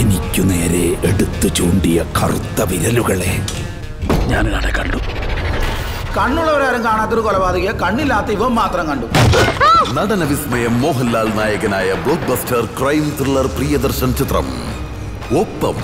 എനിക്കു നേരെ എടുത്തു ചൂണ്ടിയ കറുത്ത വിരലുകളെ ഞാൻ അവിടെ കണ്ടു. കണ്ണുള്ളവരാരും കാണാത്തൊരു കൊലപാതകയെ കണ്ണില്ലാത്ത ഇവൻ മാത്രം കണ്ടു. നടന വിസ്മയം മോഹൻലാൽ നായകനായ blockbuster crime thriller Priyadarshan ചിത്രം. ഒപ്പം